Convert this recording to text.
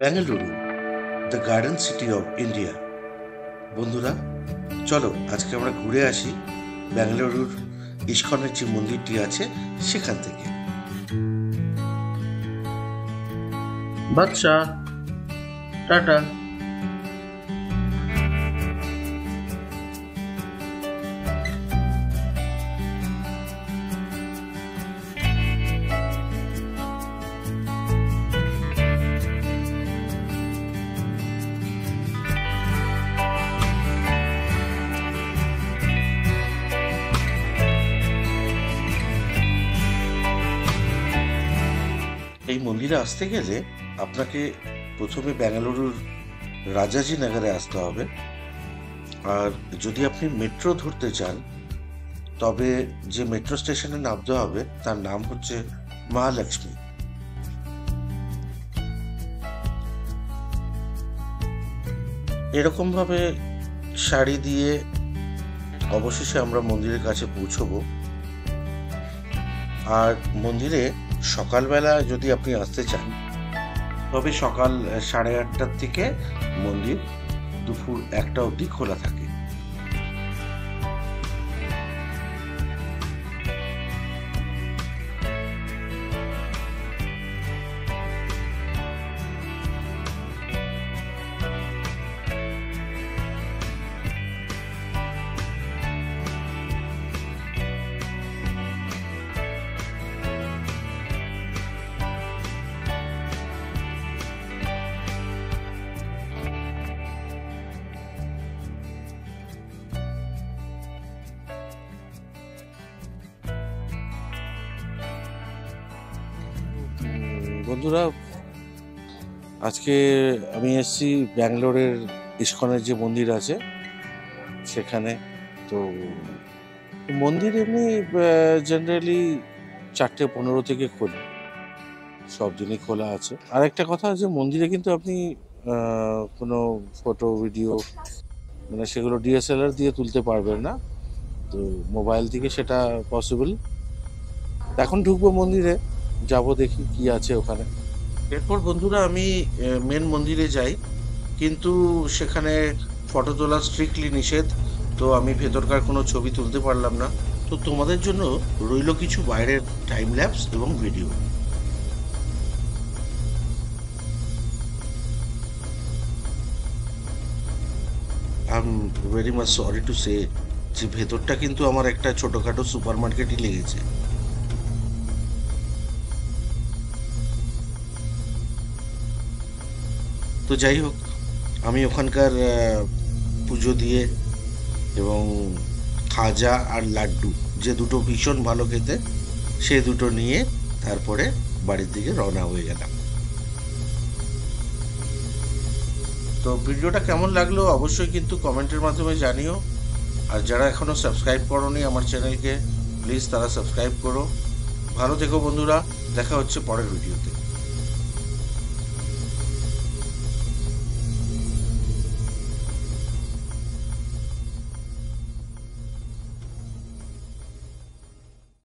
Bengaluru the garden city of India. বন্ধুরা, চলো, আজকে আমরা ঘুরে আসি বেঙ্গালুরুর ইস্কনের যে মন্দিরটি আছে সেখান থেকে। বাচ্চা টাটা। এই মন্দিরে আসতে গেলে আপনাকে প্রথমে বেঙ্গালুরুর রাজাজি নগরে আসতে হবে। আর যদি আপনি মেট্রো ধরতে চান, তবে যে মেট্রো স্টেশনে নামতে হবে, তার নাম হচ্ছে মহালক্ষ্মী। এরকমভাবে শাড়ি দিয়ে অবশেষে আমরা মন্দিরের কাছে পৌঁছবো। আর মন্দিরে সকালবেলা যদি আপনি আসতে চান, তবে সকাল সাড়ে আটটার থেকে মন্দির দুপুর একটা অবধি খোলা থাকে। বন্ধুরা, আজকে আমি এসেছি ব্যাঙ্গালোরের ইস্কনের যে মন্দির আছে, সেখানে। তো মন্দির এমনি জেনারেলি চারটে পনেরো থেকে খোলে। সব দিনই খোলা আছে। আর একটা কথা যে, মন্দিরে কিন্তু আপনি কোনো ফটো ভিডিও মানে সেগুলো ডিএসএলআর দিয়ে তুলতে পারবেন না। তো মোবাইল থেকে সেটা পসিবল এখন ঢুকবো মন্দিরে। যাব দেখি কি আছে ওখানে। এরপর বন্ধুরা আমি মেন মন্দিরে যাই, কিন্তু সেখানে ফটো তোলা স্ট্রিক্টলি নিষেধ, তো আমি ভেতরকার কোনো ছবি তুলতে পারলাম না। তো তোমাদের জন্য রইল কিছু বাইরের টাইম ল্যাপস এবং video I am very much sorry to say যে ভেতরটা কিন্তু আমার একটা ছোটোখাটো সুপার মার্কেটই লেগেছে। তো যাই হোক, আমি ওখানকার পুজো দিয়ে এবং খাজা আর লাড্ডু যে দুটো ভীষণ ভালো খেতে, সে দুটো নিয়ে তারপরে বাড়ির দিকে রওনা হয়ে গেলাম। তো ভিডিওটা কেমন লাগল অবশ্যই কিন্তু কমেন্টের মাধ্যমে জানিও। আর যারা এখনও সাবস্ক্রাইব করোনি আমার চ্যানেলকে, প্লিজ তারা সাবস্ক্রাইব করো। ভালো থেকো বন্ধুরা, দেখা হচ্ছে পরের ভিডিওতে।